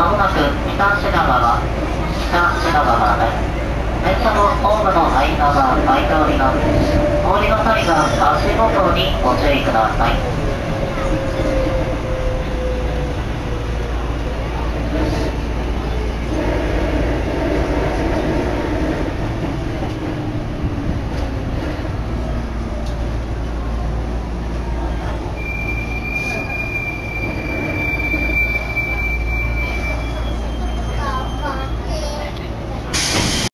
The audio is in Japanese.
まもなく北品川、北品川です。電車のホームの間が空いております。氷の際は足元にご注意ください。